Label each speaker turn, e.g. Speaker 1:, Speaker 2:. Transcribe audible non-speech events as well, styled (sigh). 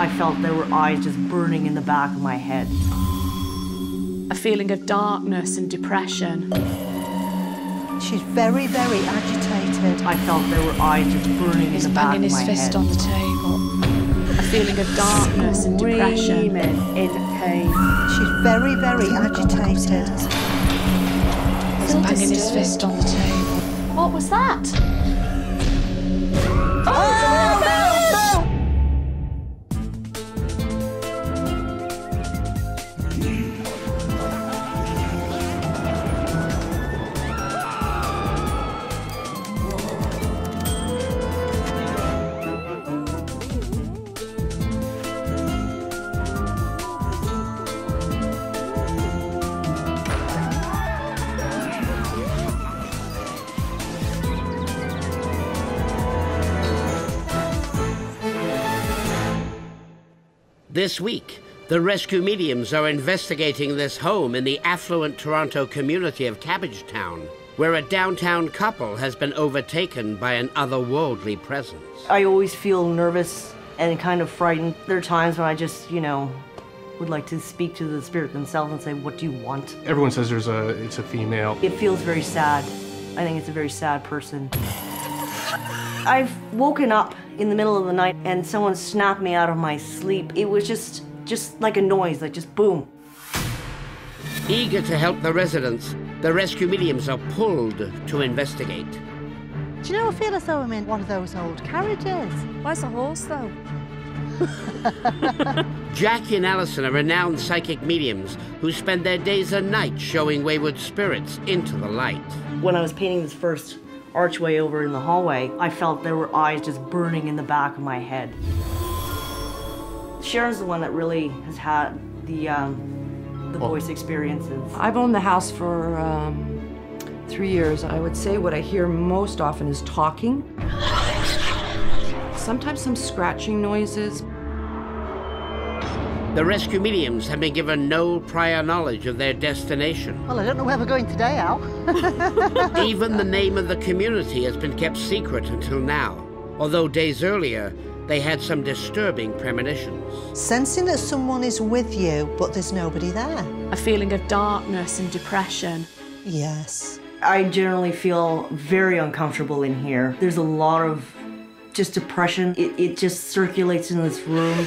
Speaker 1: I felt there were eyes just burning in the back of my head.
Speaker 2: A feeling of darkness and depression.
Speaker 3: She's very, very agitated.
Speaker 1: I felt there were eyes just burning
Speaker 2: He's
Speaker 1: in the back of my head.
Speaker 2: He's banging his fist on the table. A feeling of darkness and depression.
Speaker 1: Screaming in pain.
Speaker 3: She's very, very agitated.
Speaker 2: He's banging his fist on the table. What was that?
Speaker 4: This week, the rescue mediums are investigating this home in the affluent Toronto community of Cabbagetown, where a downtown couple has been overtaken by an otherworldly presence.
Speaker 1: I always feel nervous and kind of frightened. There are times when I just, you know, would like to speak to the spirit themselves and say, What do you want?
Speaker 5: Everyone says there's a it's a female.
Speaker 1: It feels very sad. I think it's a very sad person. I've woken up in the middle of the night and someone snapped me out of my sleep. It was just just like a noise, like just boom.
Speaker 4: Eager to help the residents, the rescue mediums are pulled to investigate.
Speaker 3: Do you know, I feel as though I'm in one of those old carriages.
Speaker 2: Where's the horse, though? (laughs)
Speaker 4: Jackie and Alison are renowned psychic mediums who spend their days and nights showing wayward spirits into the light.
Speaker 1: When I was painting this first archway over in the hallway, I felt there were eyes just burning in the back of my head. Sharon's the one that really has had the um, the voice experiences.
Speaker 6: I've owned the house for um, three years. I would say what I hear most often is talking. Sometimes some scratching noises.
Speaker 4: The rescue mediums have been given no prior knowledge of their destination.
Speaker 3: Well, I don't know where we're going today, Al. (laughs) (laughs)
Speaker 4: Even the name of the community has been kept secret until now, although days earlier they had some disturbing premonitions.
Speaker 3: Sensing that someone is with you, but there's nobody there.
Speaker 2: A feeling of darkness and depression.
Speaker 3: Yes.
Speaker 1: I generally feel very uncomfortable in here. There's a lot of just depression. It, it just circulates in this room.